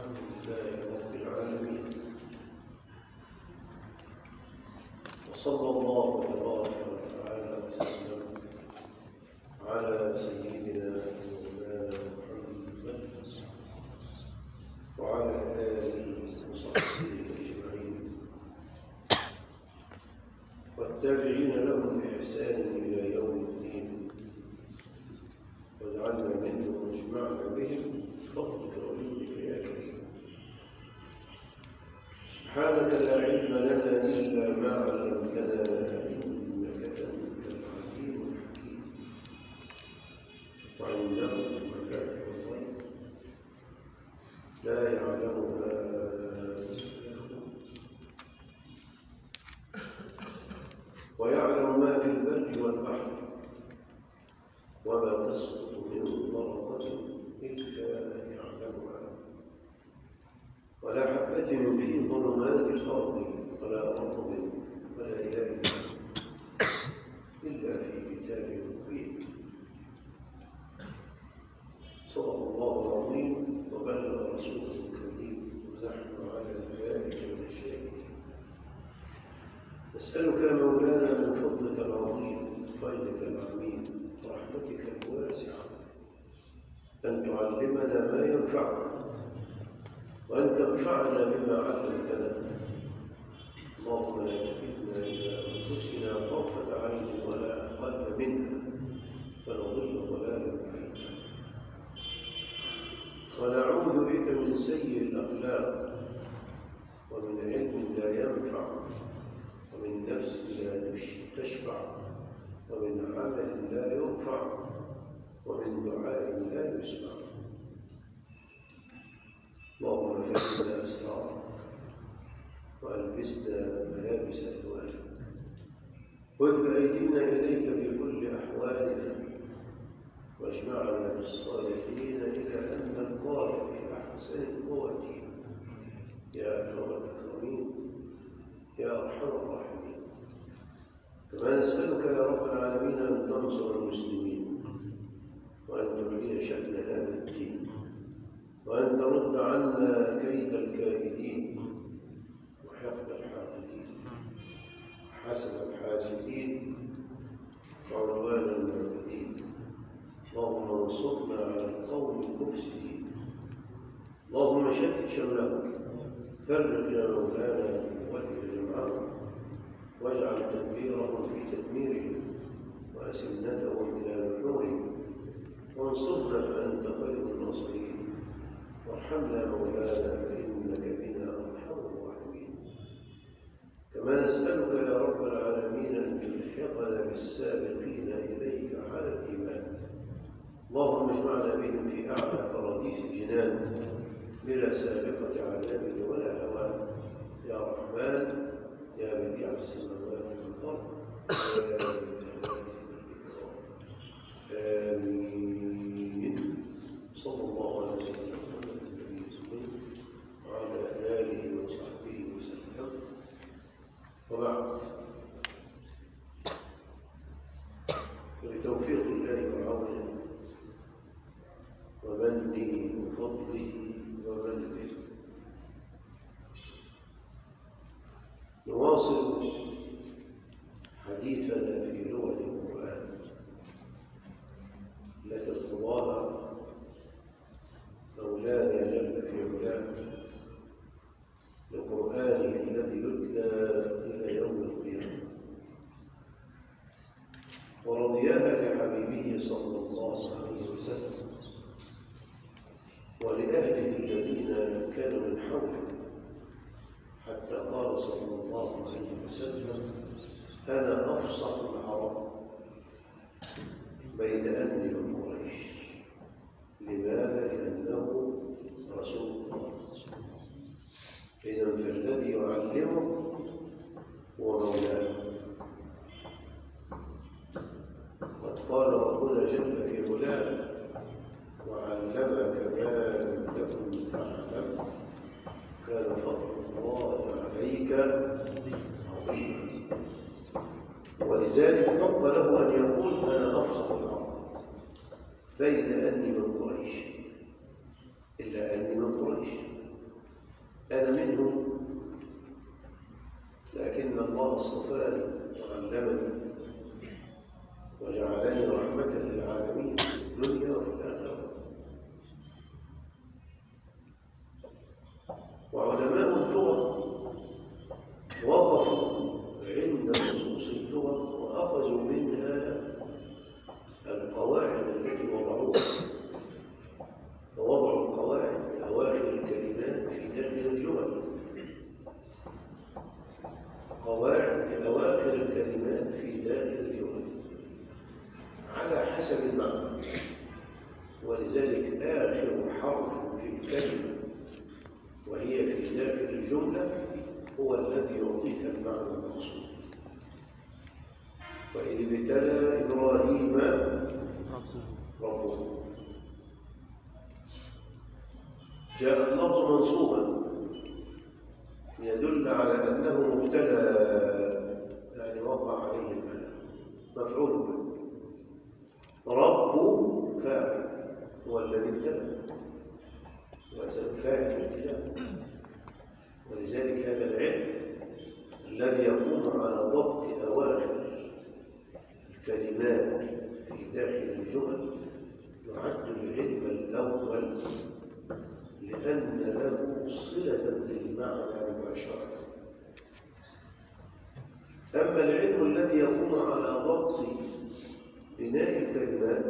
الحمد لله رب العالمين. وصلى الله تبارك وتعالى وسلم على سيدنا مولانا محمد وعلى آله وصحبه أجمعين والتابعين لهم بإحسان إلى يوم الدين واجعلنا منهم واجمعنا بهم بفضلك وجودك يا كريم سبحانك لا علم لنا إلا ما علمتنا إنك أنت العليم الحكيم وعنده مفاتح الغيب لا يعلمها إلا هو ويعلم ما في البر والبحر وما تسقط من ورقة إلا يعلمها ولا حبة في ظلمات الأرض ولا رطب ولا يابس إلا في كتاب مبين صدق الله العظيم وبلغ رسوله الكريم ونحن على ذلك من الشاهدين نسألك يا مولانا من فضلك العظيم وفضلك العميم ورحمتك الواسعة أن تعلمنا ما ينفعنا وأن تنفعنا بما علمتنا. اللهم لا تكلنا إلى أنفسنا طرفة عين ولا أقل منها. فنضل ضلالا بعيدا. ونعوذ بك من سيء الأخلاق. ومن علم لا ينفع. ومن نفس لا تشبع. ومن عمل لا يرفع ومن دعاء لا يسمع. اللهم فهمنا أسرارك وألبسنا ملابس ألوانك. خذ بأيدينا إليك في كل أحوالنا واجمعنا بالصالحين إلى أن نلقاك في أحسن القوتين يا أكرم الأكرمين يا أرحم الراحمين. كما نسألك يا رب العالمين أن تنصر المسلمين وأن تعلي شأن هذا الدين. وأن ترد عنا كيد الكائدين. وحقد الحاقدين. وحسد الحاسدين. وعدوان المعتدين. اللهم انصرنا على القوم المفسدين. اللهم شتت شملهم. فرق يا مولانا بقوتك جمعهم. واجعل تدبيرهم في تدميرهم وأسنتهم إلى نحورهم وانصرنا فأنت خير الناصرين وارحمنا مولانا فإنك بنا أرحم الراحمين كما نسألك يا رب العالمين أن تلحقنا بالسابقين إليك على الإيمان اللهم اجمعنا بهم في أعلى فراديس الجنان بلا سابقة عذاب ولا هوان يا رحمن يا بديع السماوات والأرض يا ذا الجلال والإكرام آمين صلى الله على سيدنا محمد النبي الأمي وعلى آله وصحبه وسلم وبعد بتوفيق الله وعونه ومنه وفضله ومنه نواصل حديثنا في لغة القرآن التي ارتضاها مولانا جل في علاه لقرآنه الذي يتلى إلى يوم القيامة ورضياها لحبيبه صلى الله عليه وسلم ولأهله الذين كانوا من حوله حتى قال صلى الله عليه وسلم أنا أفصح العرب بين أهل من قريش. لماذا؟ لأنه رسول الله. إذا فالذي يعلمه هو مولاه قد قال ربنا جل في علاه وعلمك ما لم تكن تعلم. كان فضل الله عليك عظيما. ولذلك حق له أن يقول أنا أفصح الأرض بين أني من قريش. إلا أني من قريش. أنا منهم. لكن الله اصطفاني وعلمني وجعلني رحمة للعالمين في الدنيا والآخرة. وعلماء اللغة وقفوا عند نصوص اللغة وأخذوا منها القواعد التي وضعوها. فوضعوا القواعد لأواخر الكلمات في داخل الجمل. قواعد لأواخر الكلمات في داخل الجمل. على حسب المعنى. ولذلك آخر حرف في الكلمة وهي في داخل الجملة هو الذي يعطيك المعنى المقصود. وإذ ابتلى إبراهيم ربه. جاء اللفظ منصوبا. يدل على أنه مبتلى يعني وقع عليه البلاء مفعول به. رب فاعل. هو الذي ابتلى. فاعل الابتلاء ولذلك هذا العلم الذي يقوم على ضبط أواخر الكلمات في داخل الجمل يعد العلم الأول لأن له صلة بالمعنى مباشرة. أما العلم الذي يقوم على ضبط بناء الكلمات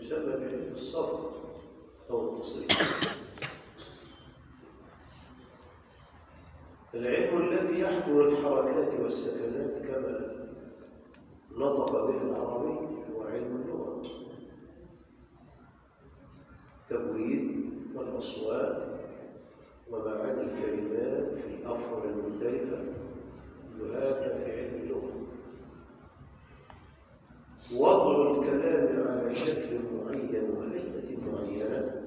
يسمى بعلم الصرف أو التصريف العلم الذي يحضر الحركات والسكنات كما نطق به العربي هو علم اللغة. تبويب والأصوات ومعاني الكلمات في الأفرع المختلفة كل هذا في علم اللغة. وضع الكلام على شكل معين وهيئة معينة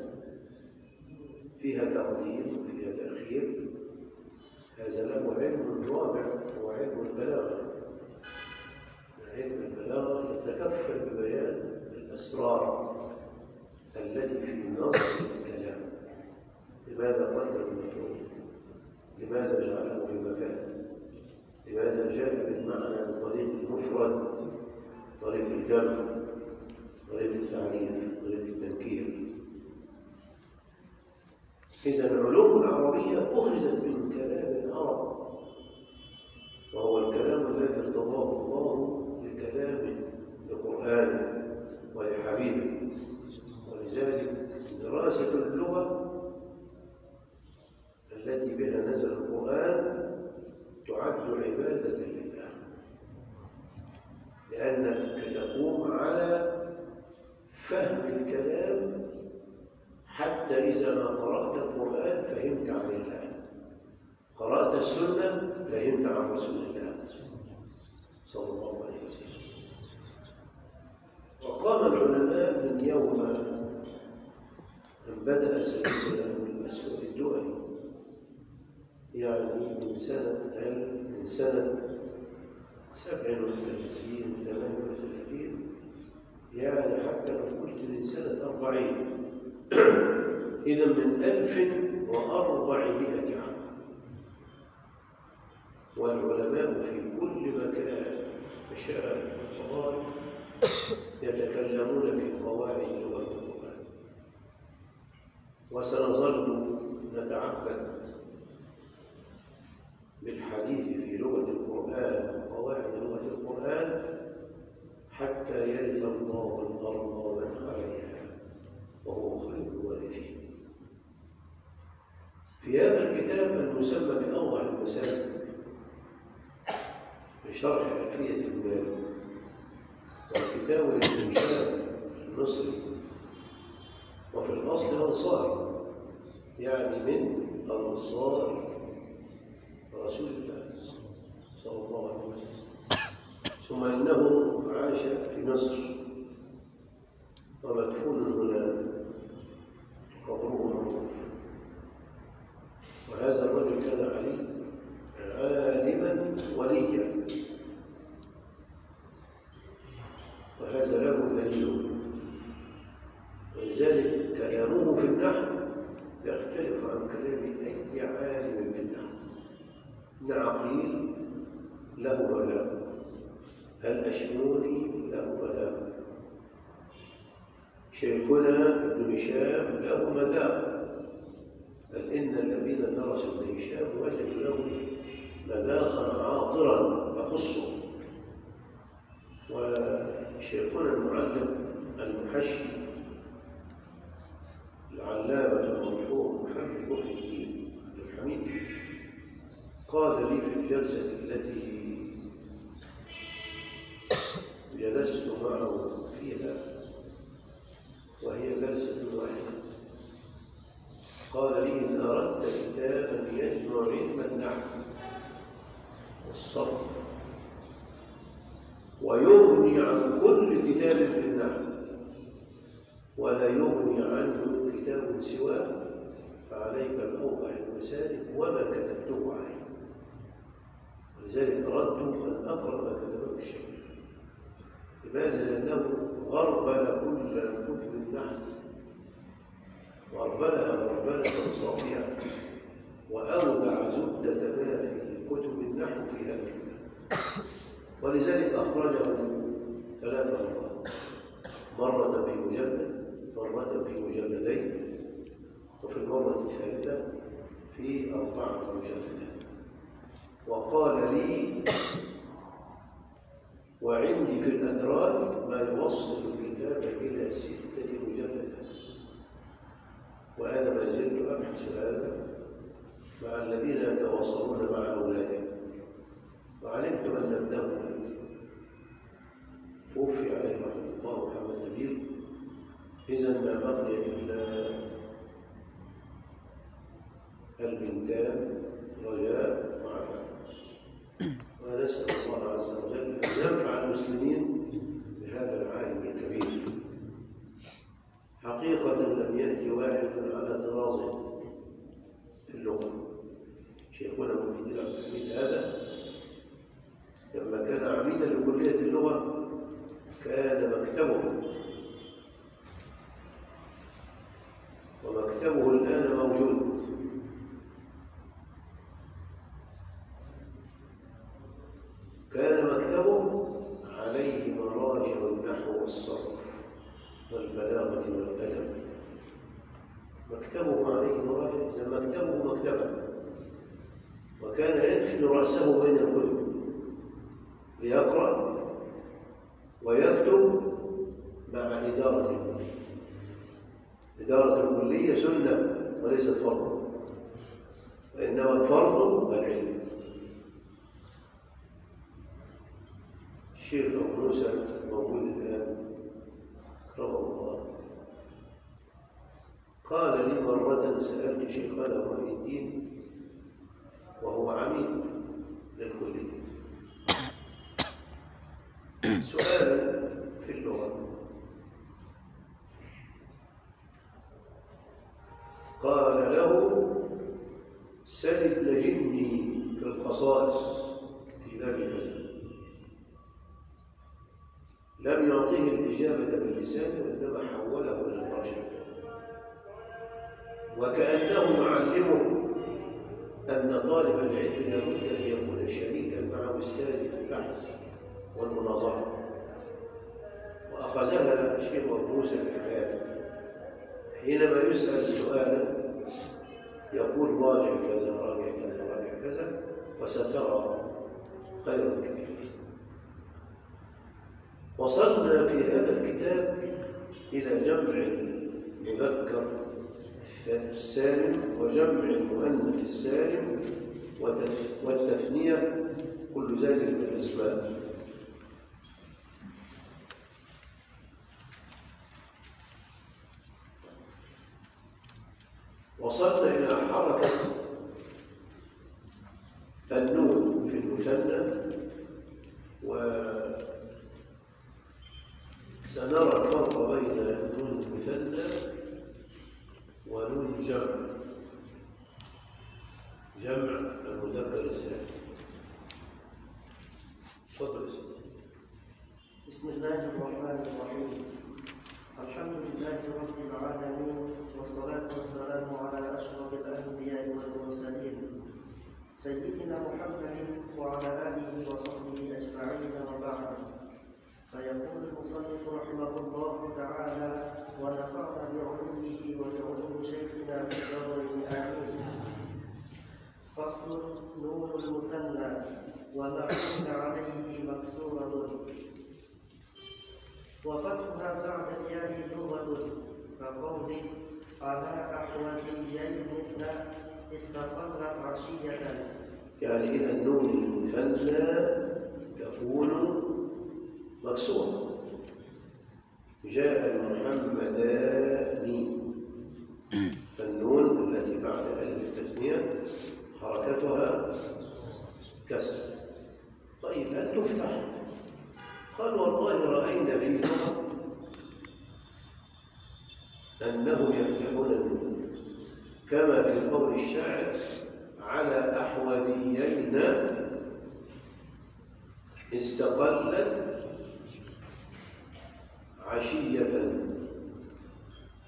فيها تقديم وفيها تأخير. هذا له علم رابع هو علم البلاغة. علم البلاغة يتكفل ببيان الأسرار التي في نظر الكلام. لماذا قدر المفعول لماذا جعله في مكان؟ لماذا جاء بالمعنى بطريق المفرد طريق الجمع طريق التعريف طريق التنكير؟ إذا العلوم العربية أخذت من كلام العرب وهو الكلام الذي ارتضاه الله لكلام لقرآن ولحبيبه ولذلك دراسة اللغة التي بها نزل القرآن تعد عبادة لله لأنك تقوم على فهم الكلام حتى إذا ما قرأت القرآن فهمت عن الله. قرأت السنة فهمت عن رسول الله صلى الله عليه وسلم. وقام العلماء من يوم أن بدأ سيدنا أبو الدولي. يعني من سنة من سنة سبع وثلاثين ثمان وثلاثين. يعني حتى لو قلت من سنة أربعين. إذا من ألف وأربعمائة عام. والعلماء في كل مكان مشارق ومغارب يتكلمون في قواعد لغة القرآن. وسنظل نتعبد بالحديث في لغة القرآن وقواعد لغة القرآن حتى يرث الله الأرض ومن عليها وهو خير الوارثين. في هذا الكتاب المسمى بأوضح المسالك بشرح ألفية المالك والكتاب للإنشاء المصري. وفي الأصل أنصاري يعني من أنصار رسول الله صلى الله عليه وسلم. ثم إنه عاش في مصر. ومدفون هنا قبره معروف. وهذا الرجل كان علي عالما وليا. وهذا له دليل. ولذلك كلامه في النحو يختلف عن كلام أي عالم في النحو. ابن عقيل له مذاق الأشموني له مذاق شيخنا ابن هشام له مذاق بل إن الذين درسوا ابن هشام وجدوا له مذاقا عاطرا يخصه وشيخنا المعلم المحشي العلامة المرحوم محمد محي الدين عبد الحميد قال لي في الجلسة التي جلست معه فيها وهي جلسة واحدة. قال لي إن أردت كتابا يجمع علم النحو والصرف ويغني عن كل كتاب في النحو ولا يغني عنه كتاب سواه. فعليك بأوضح المسالك وما كتبته عليه. ولذلك أردت أن أقرأ ما كتبه الشيخ. لماذا؟ لأنه غربل كل كتب النحو. غربلها غربلة صافية وأودع زبدة ما في كتب النحو في هذا الكتاب. ولذلك أخرجه ثلاث مرات. مرة في مجلد مرة في مجلدين وفي المرة الثالثة في أربعة مجلدات. وقال لي وعندي في الأدراج ما يوصل الكتاب إلى ستة وأنا ما زلت أبحث هذا مع الذين يتواصلون مع أولادهم وعلمت أن ابنه توفي عليه رحمة الله محمد نبيل إذا ما بقي إلا البنتان رجاء وعفاف ونسأل الله عز وجل أن ينفع المسلمين بهذا العالم الكبير لم يأتي واحد على طرازه في اللغة. شيخنا عبد الحميد هذا لما كان عميدا لكلية اللغة كان مكتبه. ومكتبه الآن موجود. كان مكتبه عليه مراجع النحو والصرف. والبلاغة والأدب. مكتبه عليه مراجع إذا مكتبه مكتبة وكان يدفن رأسه بين الكتب ليقرأ ويكتب مع إدارة الكلية. إدارة الكلية سنة وليست فرض وإنما الفرض العلم. الشيخ موسى موجود الآن أكرمه الله قال لي مرة سألت شيخنا محي الدين وهو عميد للكلية. سؤالا في اللغة. قال له سل ابن جني في الخصائص في باب كذا لم يعطيه الإجابة باللسان وإنما حوله إلى المرجع وكأنه يعلمه أن طالب العلم لابد أن يكون شريكا مع أستاذه في البحث والمناظرة. وأخذها الشيخ موسى في حياته حينما يسأل سؤالا يقول راجع كذا راجع كذا راجع كذا وسترى خيرا كثيرا. وصلنا في هذا الكتاب إلى جمع المذكر السالم وجمع المؤنث السالم والتثنية كل ذلك بالأسباب. وصلنا إلى حركة النون في المثنى وسنرى الفرق بين نون المثنى ونون الجمع جمع المذكر السالم تفضل بسم الله الرحمن الرحيم الحمد لله رب العالمين والصلاة والسلام على أشرف الأنبياء والمرسلين سيدنا محمد وعلى آله وصحبه أجمعين وبعد فيقول المصنف رحمه الله تعالى ونفعنا بعلومه وبعلوم شيخنا في الدارين آمين فصل نور المثنى ومعون عليه مكسورة وفتحها بعد الياء لغة كقوله على أحواليين استقلت عشية يعني إذا النون المثنى تكون مكسورة جاء المحمدان فالنون التي بعد ألف التثنية حركتها كسر طيب هل تفتح. قال والله رأينا في لغة أنهم يفتحون النون كما في قول الشاعر على أحوذيين استقلت عشية.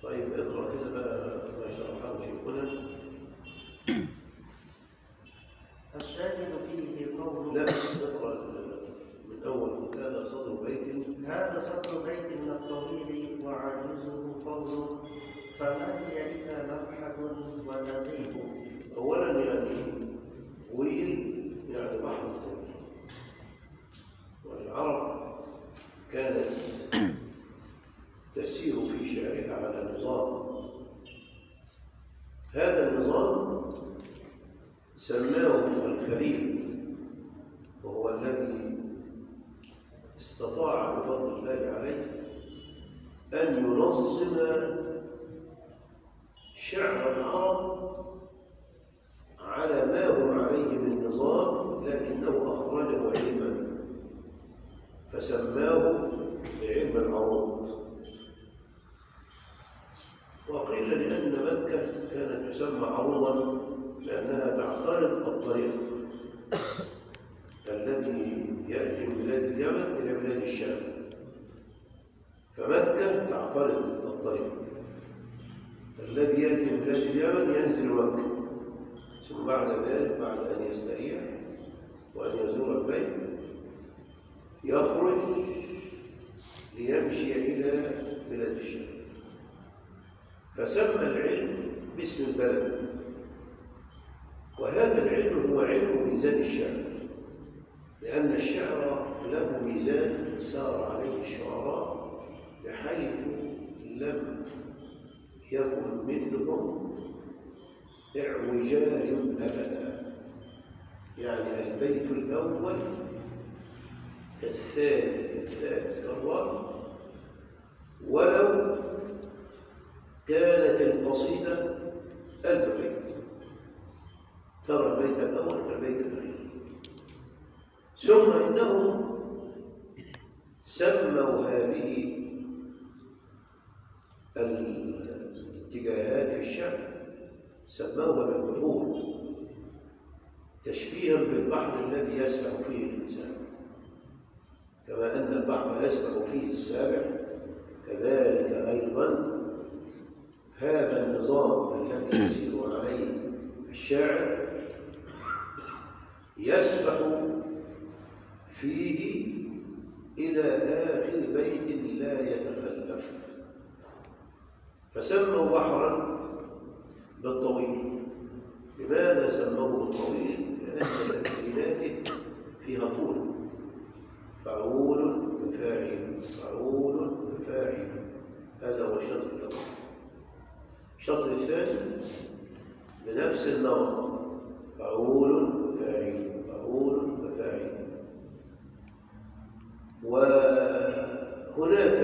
طيب اقرأ كده ما شرحه شيخنا الشاهد فيه قول لا اقرأ من أول هذا صدر بيت هذا سطر بيت من الطويل وعجوزه قول فما هي إلا مبحث ونظيف أولا يعني طويل يعني بحر طويل والعرب كانت تسير في شعرها على نظام هذا النظام سماه الخليل وهو الذي استطاع بفضل الله عليه أن ينظم شعر العرب على ما هم عليه من نظام لكنه أخرجه علما فسماه بعلم العروض وقيل لأن مكة كانت تسمى عروضا لأنها تعترض الطريق الذي يأتي من بلاد اليمن إلى بلاد الشام. فمكة تعترض الطريق الذي يأتي من بلاد اليمن ينزل مكة. ثم بعد ذلك بعد أن يستريح وأن يزور البيت يخرج ليمشي إلى بلاد الشام. فسمى العلم باسم البلد. وهذا العلم هو علم ميزان الشعر لأن الشعر له ميزان سار عليه الشعراء بحيث لم يكن منهم اعوجاج أبدا. يعني البيت الأول كالثاني كالثالث كالرابع ولو كانت القصيدة ألف بيت. ترى البيت الأول كالبيت الأخير. ثم إنهم سموا هذه الاتجاهات في الشعر سموها بالبحور تشبيها بالبحر الذي يسبح فيه الإنسان. كما أن البحر يسبح فيه السابح كذلك أيضا هذا النظام الذي يسير عليه الشاعر يسبح فيه إلى آخر بيت لا يتخلف. فسموا بحرا بالطويل. لماذا سموه بالطويل؟ لأن تكويناته فيها طول. فعول وفاعل. فعول وفاعل. هذا هو الشطر الأول. الشطر الثاني بنفس النمط فعول فعول وفاعل. وهناك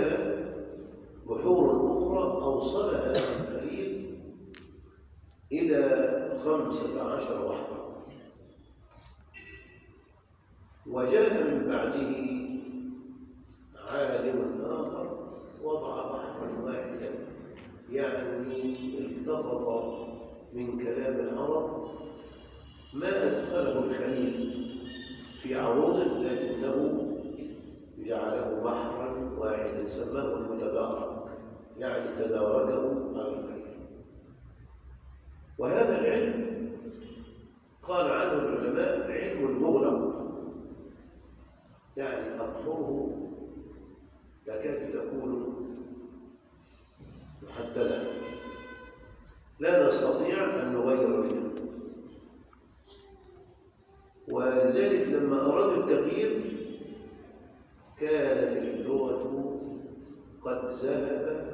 بحور أخرى أوصلها الخليل إلى خمسة عشر وحدة. وجاء من بعده عالم آخر وضع بحرا واحدا يعني التقط من كلام العرب ما أدخله الخليل في عروضه لكنه جعله بحرا واحدا سماه المتدارك يعني تداركه على الخير وهذا العلم قال عنه العلماء علم مغلق يعني أطهره تكاد تكون محددة. لا نستطيع أن نغير منها لما أرادوا التغيير كانت اللغة قد ذهب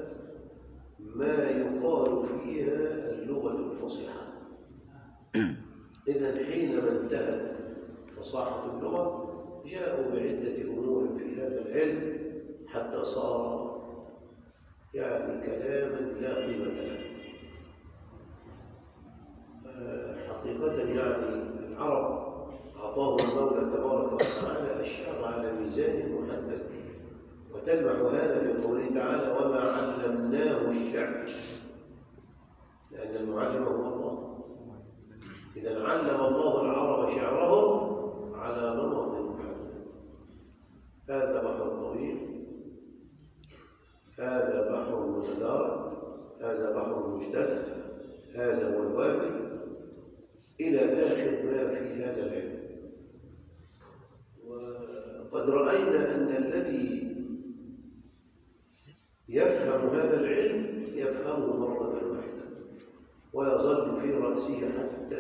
ما يقال فيها اللغة الفصيحة. إذا حينما انتهت فصاحة اللغة جاءوا بعدة أمور في هذا العلم حتى صار يعني كلاما لا قيمة له. حقيقة يعني العرب أعطاهم المولى تبارك وتعالى الشعر على ميزان محدد. وتلمح هذا في قوله تعالى وما علمناه الشعر. لأن المعلم هو الله. إذا علم الله العرب شعرهم على نمط محدد. هذا بحر طويل. هذا بحر متدارك هذا بحر مجتث. هذا هو الوافر إلى آخر ما في هذا العلم. وقد رأينا أن الذي يفهم هذا العلم يفهمه مرة واحدة ويظل في رأسه حتى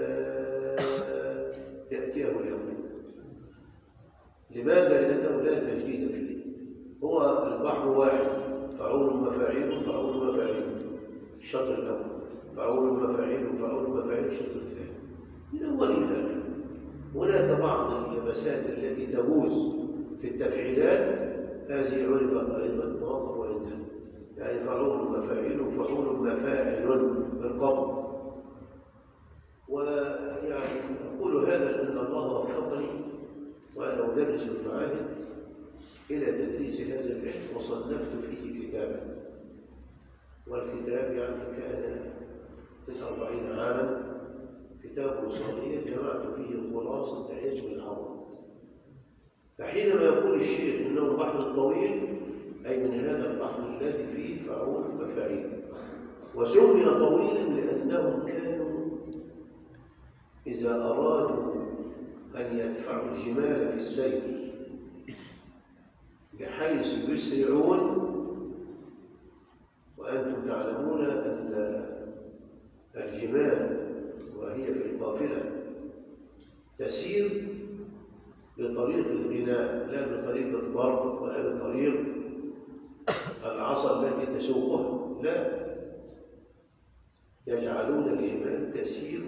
يأتيه اليوم. لماذا؟ لأنه لا تجديد فيه. هو البحر واحد فعول مفاعيل فعول مفاعيل الشطر الأول فعول مفاعيل فعول مفاعيل الشطر الثاني. من أول إلى آخر هناك بعض اللمسات التي تبوز في التفعيلات هذه عرفت أيضا ووقف عندنا يعني فعول مفاعيل فعول مفاعل بالقبض ويعني أقول هذا لأن الله وفقني وأنا أدرس المعاهد إلى تدريس هذا العلم وصنفت فيه كتابا. والكتاب يعني كان من أربعين عاما كتاب صغير جمعت فيه خلاصة علم العرب فحينما يقول الشيخ إنه البحر الطويل أي من هذا البحر الذي فيه فعول مفاعيل وسمي طويلا لأنهم كانوا إذا أرادوا أن يدفعوا الجمال في السير بحيث يسرعون. وأنتم تعلمون أن الجمال وهي في القافلة تسير بطريق الغناء لا بطريق الضرب ولا بطريق العصا التي تسوقها لا. يجعلون الجمال تسير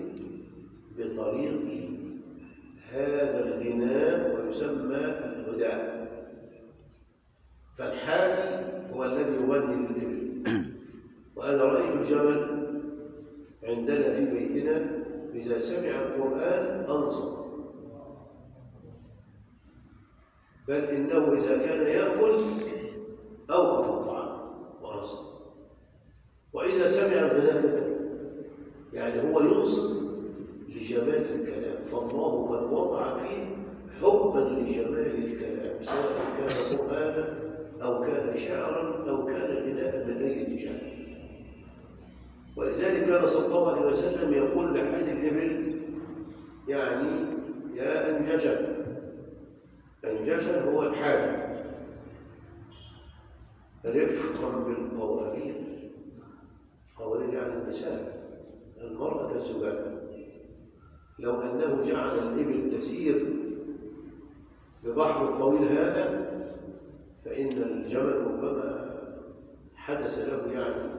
بطريق هذا الغناء ويسمى الهداء فالحالي هو الذي يغني للإبل وأنا رأيت الجمل عندنا في بيتنا إذا سمع القرآن أنصت. بل إنه إذا كان يأكل أوقف الطعام وأنصت وإذا سمع الغناء يعني هو ينصت لجمال الكلام. فالله قد وضع فيه حبا لجمال الكلام سواء كان قرآنا أو كان شعرا أو كان غناء من أي اتجاه ولذلك كان صلى الله عليه وسلم يقول لحد الإبل يعني يا أنجشة أنجشة هو الحاجة رفقا بالقوارير. قوارير يعني النساء المرأة كالزجاجة لو أنه جعل الإبل تسير ببحر الطويل هذا فإن الجمل ربما حدث له يعني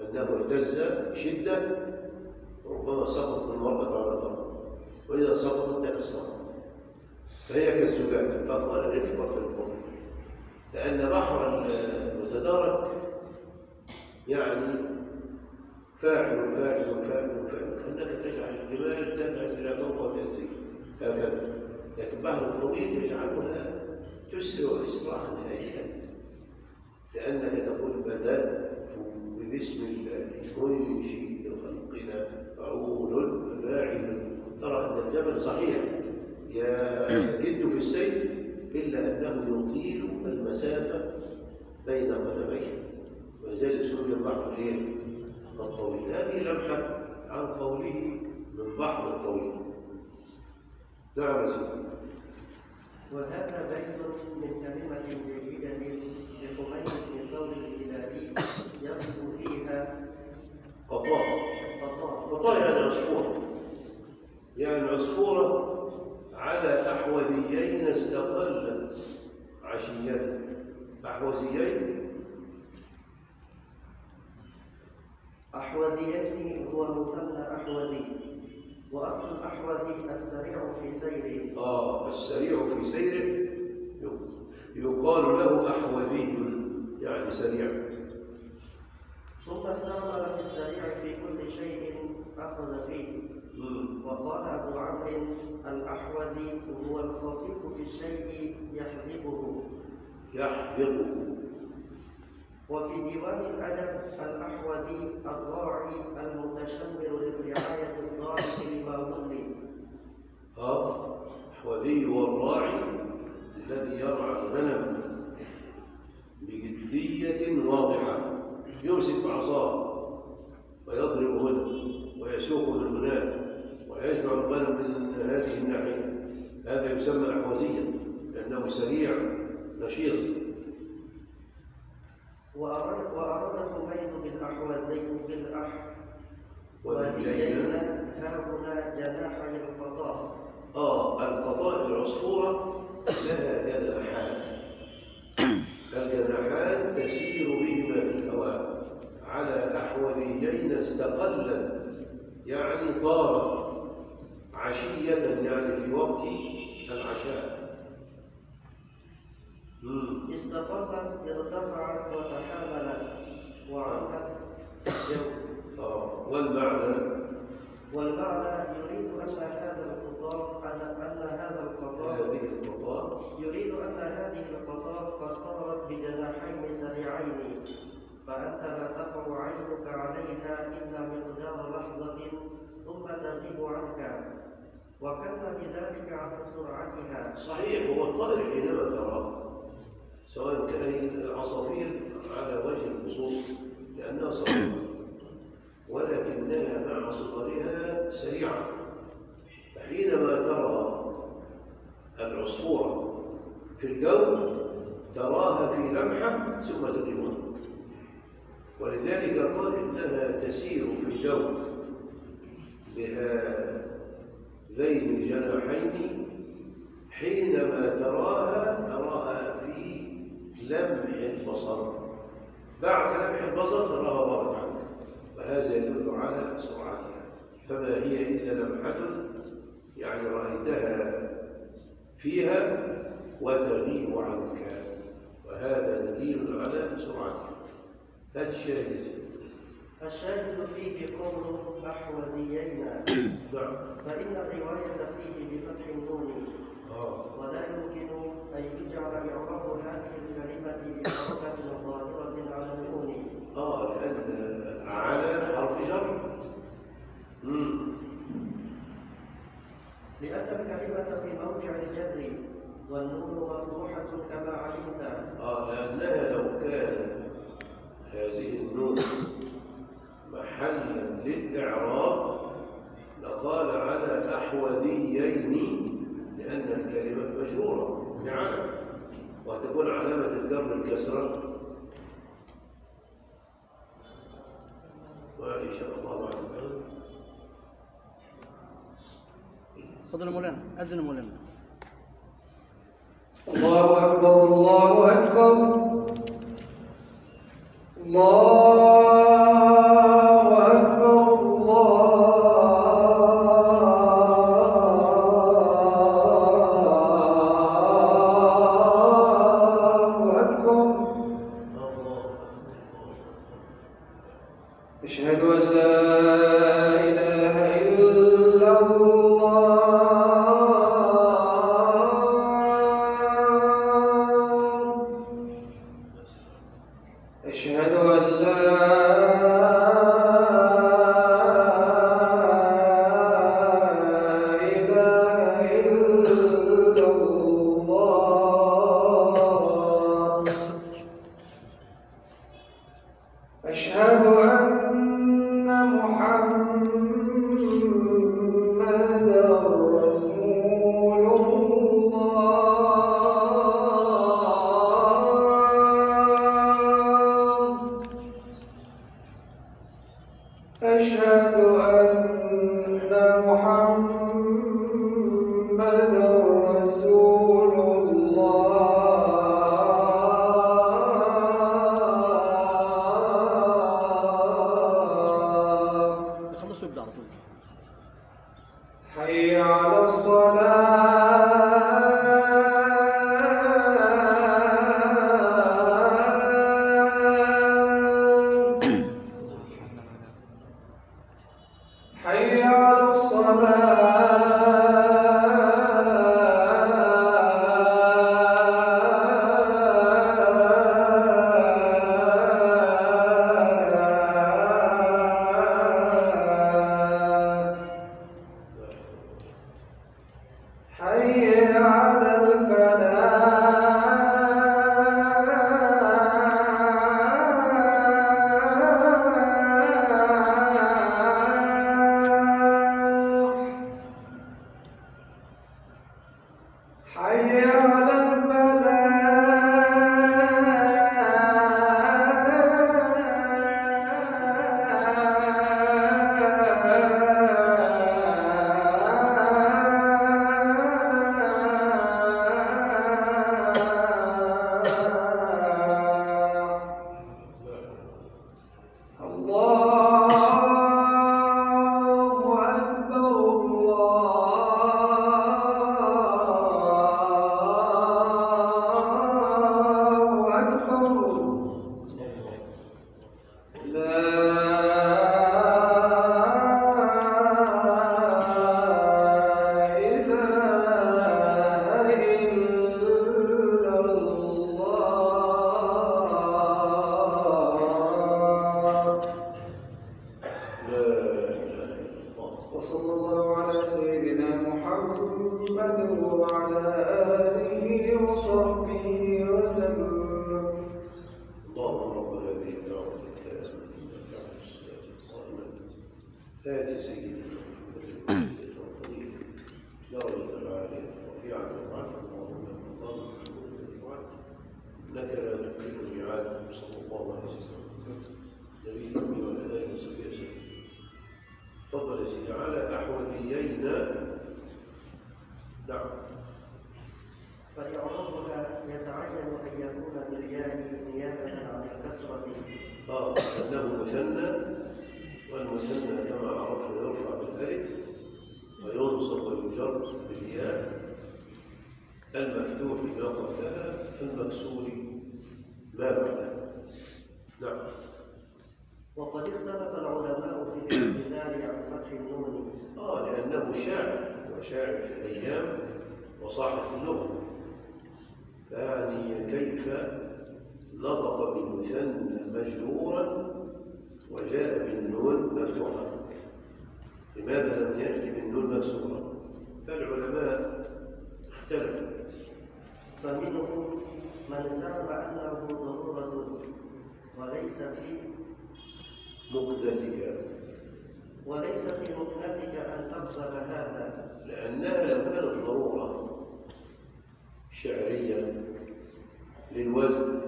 أنه اهتز شدة ربما سقطت المرأة على الأرض. وإذا سقطت تكسر. فهي كالزجاجة فقال رفقا بالقوم لأن بحر المتدارك يعني فاعل فاعل فاعل فاعل. كأنك تجعل الجمال تذهب إلى فوق وتنزل هكذا. لكن بحر الطويل يجعلها تسرع إسراعا هادئا لأنك تقول بدأت بسم الله. منشي خلقنا فعول فاعل. ترى أن الجبل صحيح. يجد في السير إلا أنه يطيل المسافة بين قدميه. ولذلك سمي البحر إيه؟ الطويل هذه لمحة عن قوله من بحر الطويل. نعم يا سيدي. وهذا بيت من كلمة جيدة لحميد بن ثور الهلالي يصف فيها قطاع. قطاع. قطاع يعني عصفورة. يعني عصفورة على أحوذيين استقلت عشيته أحوذيين أحوذيته هو مثنى أحوذي وأصل الأحوذي السريع في سيره. آه السريع في سيره. يقال له أحوذي يعني سريع. ثم استعمل في السريع في كل شيء أخذ فيه. وقال أبو عمرو الأحوذي هو الخفيف في الشيء يحذبه يحذقه. وفي ديوان الأدب الأحوذي الراعي المتشمر للرعاية الضارة لما ولي آه أحوذي هو الراعي الذي يرعى الغنم بجدية واضحة يمسك بعصاه ويضرب هنا ويسوق من هناك. ويجمع الغنم من هذه الناحية. هذا يسمى أحوذيا لأنه سريع نشيط. وأراد وأراد حميد بالأحوذي بالأح وذليين ها هنا جناحي القضاء. آه القضاء العصفورة لها جناحان. الجناحان تسير بهما في الهواء. على أحوذيين استقلا يعني طارت. عشية يعني في وقت العشاء. مم. استقلت ارتفعت وتحاملت وعلت في الجو. آه والمعنى؟ والمعنى يريد أن هذا القطار أن أن هذا القطار هذه القضاء؟ يريد أن هذه القطار قد طارت بجناحين سريعين. فأنت لا تقع عينك عليها إلا مقدار لحظة ثم تغيب عنك. وكم بذلك عن سرعتها. صحيح هو الطائر حينما تراه سواء كان العصافير على وجه الخصوص لأنها صغيرة ولكنها مع صغرها سريعة. فحينما ترى العصفورة في الجو تراها في لمحة ثم تغيب ولذلك قال إنها تسير في الجو بهذين الجناحين حينما تراها تراها في لمح البصر. بعد لمح البصر تراها ضاعت عنك. وهذا يدل على سرعتها. فما هي إلا لمحة يعني رأيتها فيها وتغيب عنك. وهذا دليل على سرعتها. هذا الشاهد. الشاهد فيه قول أحوذيين نعم فإن الرواية فيه بفتح النون. آه. ولا يمكن أن يجعل إعراب هذه الكلمة بحركة ظاهرة على النون. آه لأن على حرف جر. لأن الكلمة في موضع الجر والنون مفتوحة كما علمت آه لأنها لو كانت هذه النون. محلا للإعراب لقال على أحوذيين لأن الكلمة مجروره بعلم وتكون علامة الجر الكسرة. وإن شاء الله بعد يا مولانا أذن مولانا. الله أكبر الله أكبر. الله محمدا نعم. وقد اختلف العلماء في الاعتذار عن فتح النون. آه لأنه شاعر وشاعر في الأيام وصاحب في اللغة. فيعني كيف نطق بالمثنى مجرورا وجاء بالنون مفتوحا. لماذا لم يأتي بالنون مكسورا؟ فالعلماء اختلفوا. فمنهم من زعم أنه ضرورة وليس في مقدتك. وليس في مكنتك أن تقبل هذا. لأنها لو كانت ضرورة شعرية للوزن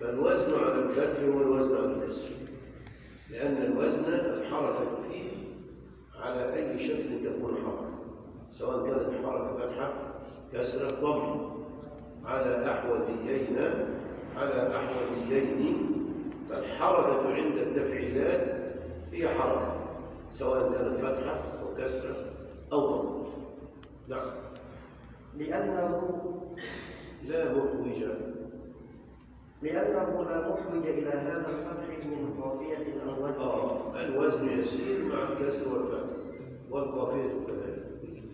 فالوزن على الفتح هو الوزن على الكسر لأن الوزن الحركة فيه على أي شكل تكون حركة سواء كانت الحركة فتحة كسرة ضم. على أحوذيين على أحوذيين فالحركة عند التفعيلات هي حركة سواء كانت فتحة أو كسرة أو ضم. نعم. لأنه لا محوجة لأنه لا محوج إلى هذا الفتح من قافية أو وزن آه الوزن يسير مع الكسر والفتح والقافية كذلك.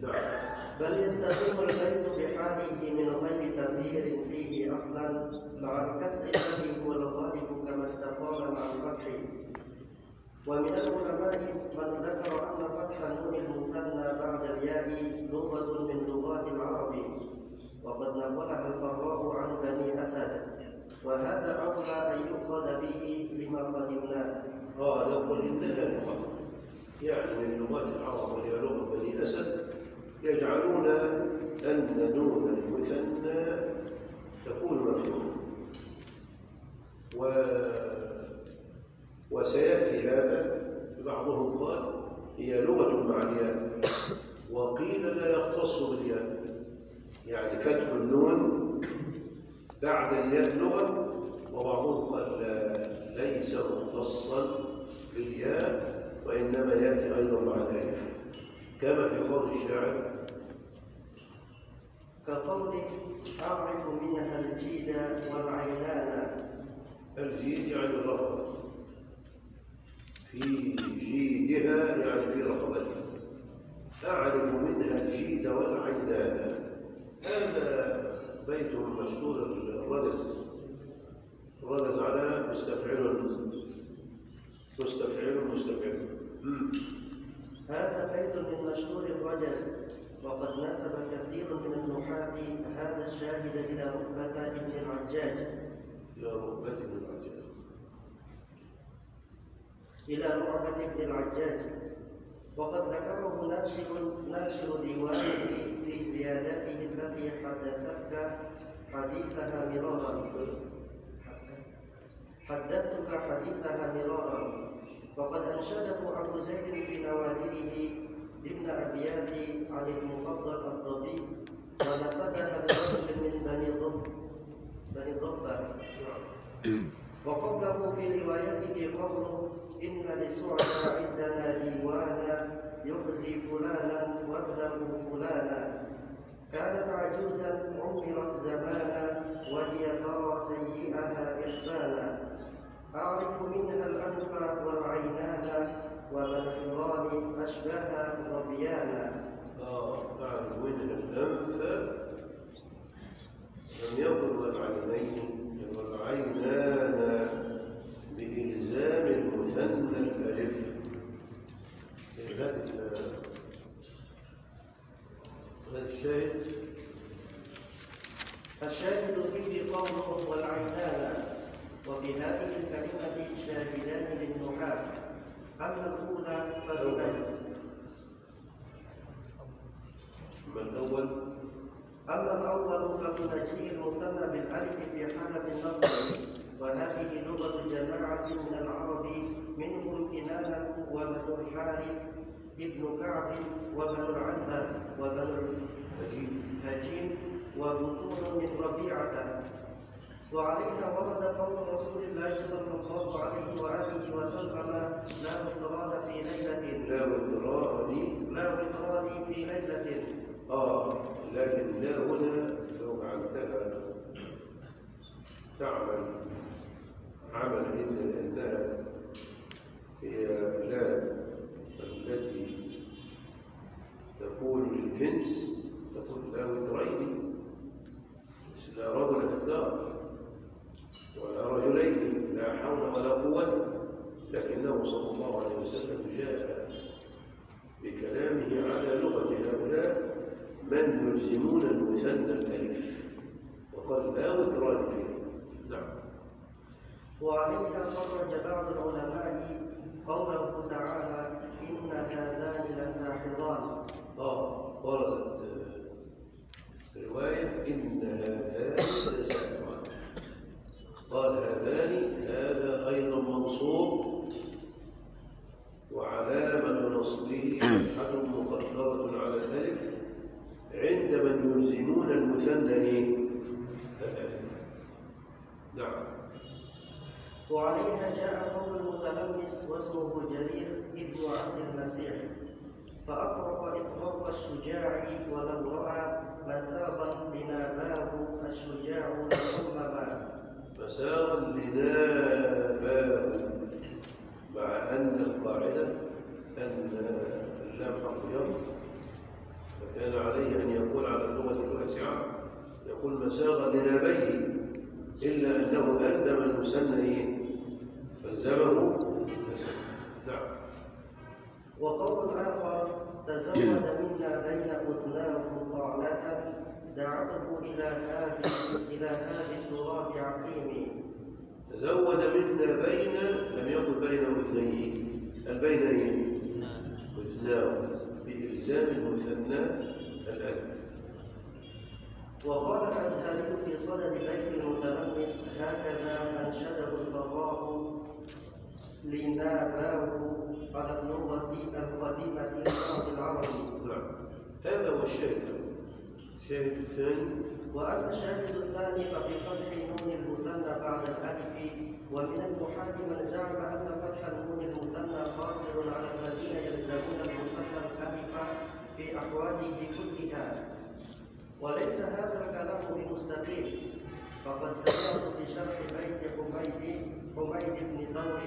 نعم. بل يستقيم البيت بحاله من غير تغيير فيه أصلا مع الكسر الذي هو الغالب كما استقام مع الفتح. ومن العلماء من ذكر أن فتح نون المثنى بعد الياء لغة من لغات العرب. وقد نقلها الفراء عن بني أسد. وهذا أولى أن يؤخذ به لما قدمناه. آه نقول إنها لغة. يعني من لغات العرب وهي لغة بني أسد يجعلون أن نون المثنى تكون مفهومة و وسيأتي هذا بعضهم قال هي لغة مع الياء. وقيل لا يختص بالياء. يعني فتح النون بعد الياء لغة وبعضهم قال لا ليس مختصا بالياء وإنما يأتي أيضا مع الألف. كما في قول الشاعر كقوله أعرف منها الجيد والعينان. الجيد يعني الرغبة. في جيدها يعني في رغبتها. أعرف منها الجيد والعينان. هذا بيت مشهور الرجز الرجز على مستفعل. مستفعل مستفعل. هذا بيت من مشهور الرجز وقد نسب كثير من النحاة هذا الشاهد إلى رتبة ابن العجاج. إلى ركبة من العجاز إلى رعبة ابن العجاج. وقد ذكره ناشر ناشر ديوانه في زياداته التي حدثتك حديثها مرارا. حدثتك حديثها مرارا. وقد أنشده أبو زيد في نوادره ضمن أبيات عن المفضل الضبي ونسبها لرجل من بني ضب بني ضبة وقبله في روايته قوله إن لسعد عندنا ديوانا يخزي فلانا وابنه فلانا. كانت عجوزا عمرت زمانا وهي ترى سيئها إحسانا أعرف منها الأنف والعينان ومنخران أشبه ظبيانا آه أعرف منها الأنف لم يكن والعينين والعينان بإلزام المثنى الألف. هذا الشاهد الشاهد فيه قوله والعينان وفي هذه الكلمة شاهدان للنحاة أما الأولى ففي أما الأول أما الأول ففنجي المثنى بالألف في حالة النصب وهذه لغة جماعة من العرب منهم كنانة وبنو الحارث ابن كعب وبنو العنبر وبنو الهجين وبطون من ربيعة. وعليها ورد قول رسول الله صلى الله عليه وآله وسلم لا وطران في ليلة. لا وتراني. لا وطران في ليلة. آه لكن لا هنا لو جعلتها تعمل. عمل إن لأنها هي لا التي تكون للجنس تكون لا وترين. لا رجل في الدار ولا رجلين لا حول ولا قوة. لكنه صلى الله عليه وسلم جاء بكلامه على لغة هؤلاء. من يلزمون المثنى الألف؟ وقال لا وتران فيه. نعم. وعليها خرج بعض العلماء قوله تعالى إن هذان لساحران. آه وردت آه، رواية إن هذان لساحران. قال هذان هذا أيضا منصوب. وعلامة نصبه فتحة مقدرة على يلزمون المثنى نعم. وعليها جاء قول المتلمس واسمه جرير ابن عبد المسيح. فأطرق إطراق الشجاع ولو رأى مساغا لناباه الشجاع لصمما مسارا لناباه مع أن القاعدة أن اللام حرف جر فكان عليه أن يقول على اللغة الواسعة يقول مسارا لنابيه إلا أنه ألزم المسنى فالزمه نعم. وقول آخر تزود منا بين أذناه طعنة دعته إلى هذه إلى هذه التراب عقيم. تزود منا بين لم يقل بين أذنيه البين إيه؟ أذناه. بإلزام المثنى الألف وقال الأزهري في صدد بيت المتلمس هكذا أنشده الفراء لناباه على اللغة القديمة للغة العربي نعم. هذا هو الشاهد. الشاهد الثاني وأما الشاهد الثاني ففي فتح نون المثنى بعد الألف ومن المحال من زعم أن فتح النون المثنى قاصر على الذين يلزمون المثنى الألف في أحواله كلها. وليس هذا الكلام بمستقيم. فقد سمعت في شرح بيت حميد حميد بن ثور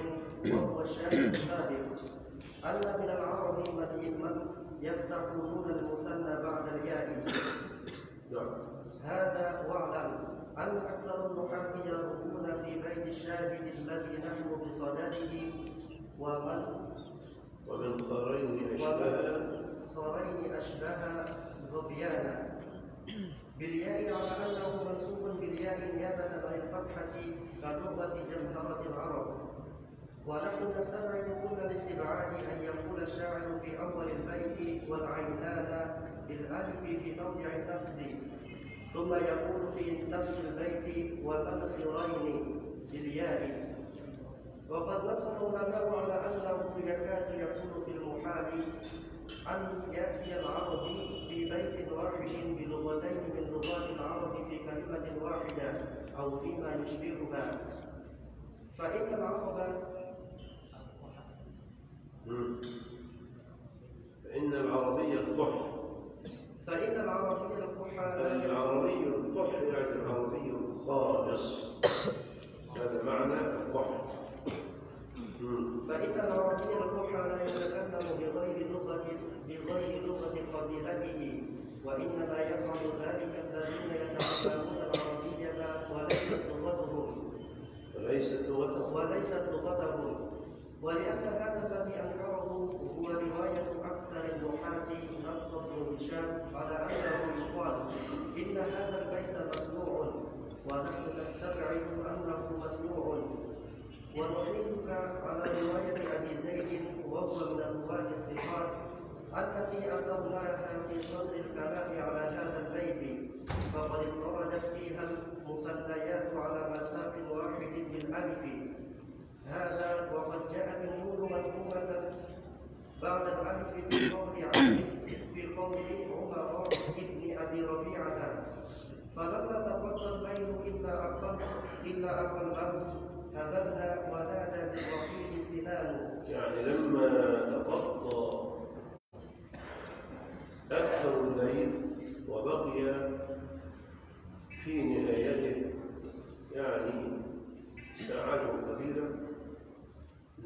وهو الشاهد السابق أن من العرب من من يفتح نون المثنى بعد الياء. نعم. هذا واعلم. أن أكثر النحاة يرغبون في بيت الشاهد الذي نحن بصدده ومن؟ ومن قرين أشباه خرين أشبه ظبيانا بالياء على أنه منسوب بالياء نيابة عن الفتحة كلغة جمهرة العرب. ونحن نستبعد كل الاستبعاد أن يقول الشاعر في أول البيت والعينان بالألف في موضع النصب. ثم يقول في نفس البيت والأخرين بالياء. وقد نص العلماء على أنه يكاد يكون في المحال أن يأتي العربي في بيت واحد بلغتين من لغات العرب في كلمة واحدة أو فيما يشبهها. فإن العرب. فإن العربية القح فإن العربي الكحال العربي القح يعني العربي الخالص هذا معنى القح مم. فإن العربي الكحل لا يتكلم بغير لغة بغير لغة قبيلته وإنما يفعل ذلك الذين يتعلمون العربية وليست لغتهم. وليست لغته وليست لغتهم. ولأن هذا الذي أنكره هو رواية أكثر النحاة نصر بن هشام على أنه يقال إن هذا البيت مصنوع ونحن نستبعد أنه مصنوع ونحيلك على رواية أبي زيد وهو من الرواة الثقات. التي أثرناها في صدر الكلام على هذا البيت فقد اضطردت فيها المثنيات على مساق واحد بالألف. هذا وقد جاءت النون مكتوبة بعد الألف في قول في قول عمر بن أبي ربيعة. فلما تقضى الليل إلا أقل إلا أقله هببنا ونادى بالرحيل سنان. يعني لما تقضى أكثر الليل وبقي في نهايته يعني ساعات قليلة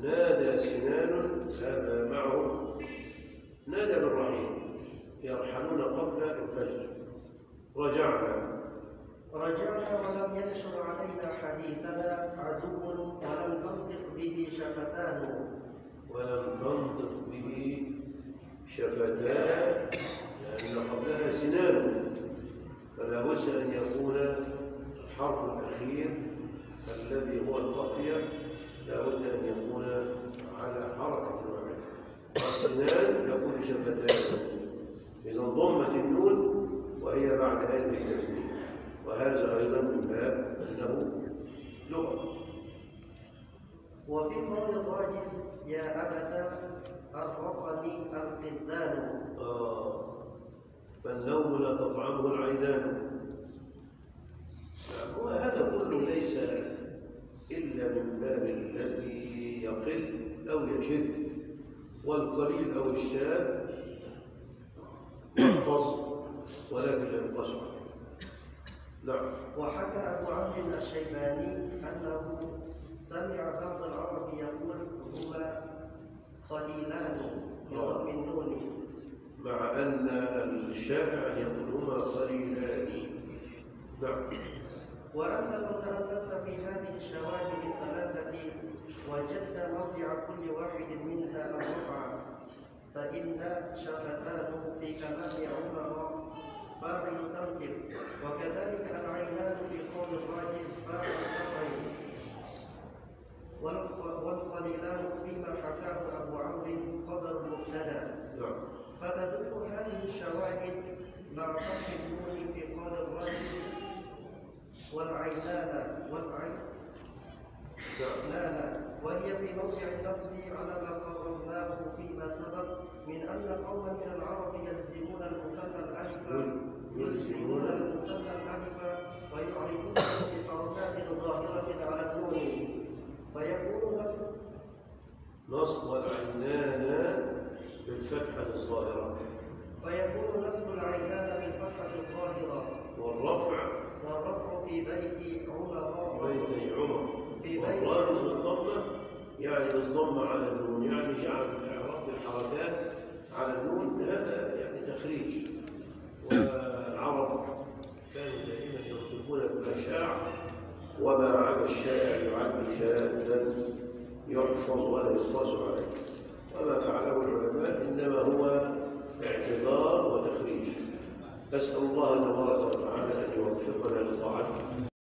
نادى سنان هذا معه نادى بالرحيل يرحلون قبل الفجر. رجعنا. رجعنا ولم ينشر علينا حديثنا عدو ولم تنطق به شفتان ولم تنطق به شفتان لأن قبلها سنان. فلا بد أن يكون الحرف الأخير الذي هو القافية لا بد أن يكون على حركة واحدة والسنان تكون شفتان. إذا انضمت النون وهي بعد ألف التثنية وهذا أيضا من باب أنه لغة. وفي قول الراجز يا أبت أرقني القدان آه. فالنوم لا تطعمه العينان نعم، وهذا كله ليس إلا من باب الذي يقل أو يشذ والقليل أو الشاذ يحفظ ولكن لا ينقص. عليه نعم. وحكى أبو عمرو الشيباني أنه سمع بعض العرب يقول هما خليلان بضم النون مع أن الشائع أن يقول هما قليلان. نعم. وأنت لو تأملت في هذه الشواهد الثلاثة وجدت موضع كل واحد منها الرفع فإن شفتان في كلام عمر فاعل تنطق وكذلك العينان في قول الراجز فاعل والخ- والخليلان فيما حكاه أبو عمرو خبر مبتدأ. نعم. فتدل هذه الشواهد مع فتح النون في قول الرجل والعينان والعين لا وهي في موضع النصب على ما قررناه فيما سبق من أن قوما من العرب يلزمون المثنى الألف يلزمون. المثنى الألف ويعرفونه بحركات ظاهرة على النون فيكون نص نصب العينان بالفتحة الظاهرة. فيكون نصب العينان بالفتحه الظاهرة. والرفع والرفع في بيت عمر. بيتي عمر. في بيت والرابط. بالضمة يعني بالضمة على النون يعني جعل الإعراب بالحركات على النون هذا يعني تخريج. والعرب كانوا دائما يكتبون بما شاع وما عدا الشائع يعد شاذا يحفظ ولا يقاس عليه وما فعله العلماء إنما هو اعتذار وتخريج. أسأل الله تبارك وتعالى أن يوفق